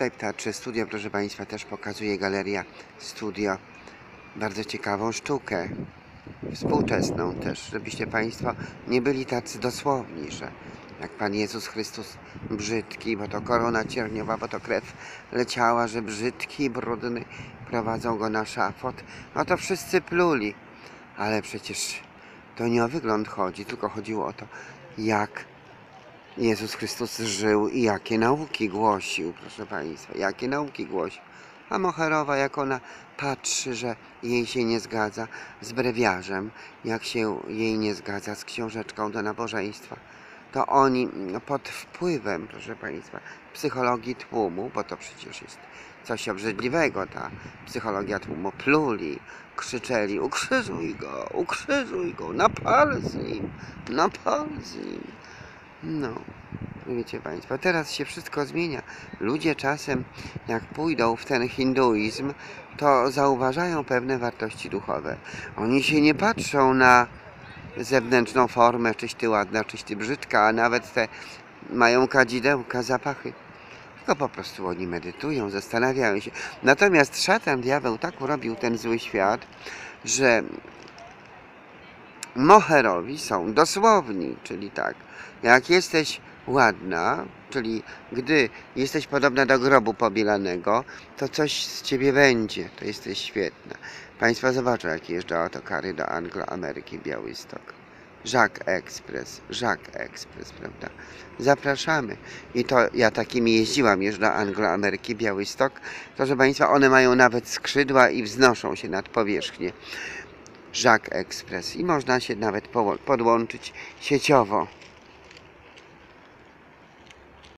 tutaj Teatrze Studio, proszę Państwa, też pokazuje Galeria Studio bardzo ciekawą sztukę. Współczesną też, żebyście Państwo nie byli tacy dosłowni, że jak Pan Jezus Chrystus brzydki, bo to korona cierniowa, bo to krew leciała, że brzydki brudny prowadzą go na szafot, no to wszyscy pluli. Ale przecież to nie o wygląd chodzi, tylko chodziło o to, jak Jezus Chrystus żył i jakie nauki głosił, proszę Państwa, jakie nauki głosił. A Moherowa, jak ona patrzy, że jej się nie zgadza z brewiarzem, jak się jej nie zgadza z książeczką do nabożeństwa, to oni pod wpływem, proszę Państwa, psychologii tłumu, bo to przecież jest coś obrzydliwego, ta psychologia tłumu, pluli, krzyczeli, ukrzyżuj go, ukrzyżuj go, napal z nim, napal z nim. No, wiecie Państwo, teraz się wszystko zmienia. Ludzie czasem, jak pójdą w ten hinduizm, to zauważają pewne wartości duchowe. Oni się nie patrzą na zewnętrzną formę, czyś ty ładna, czyś ty brzydka, a nawet te mają kadzidełka, zapachy. Tylko po prostu oni medytują, zastanawiają się. Natomiast szatan, diabeł tak urobił ten zły świat, że moherowi są dosłowni, czyli tak, jak jesteś ładna, czyli gdy jesteś podobna do grobu pobielanego, to coś z ciebie będzie, to jesteś świetna. Państwo zobaczą, jak jeżdżą autokary do Anglo-Ameryki Białystok. Żak Express, Żak Express, prawda? Zapraszamy. I to ja takimi jeździłam już do Anglo-Ameryki Białystok. Proszę Państwa, one mają nawet skrzydła i wznoszą się nad powierzchnię. Żak Express i można się nawet podłączyć sieciowo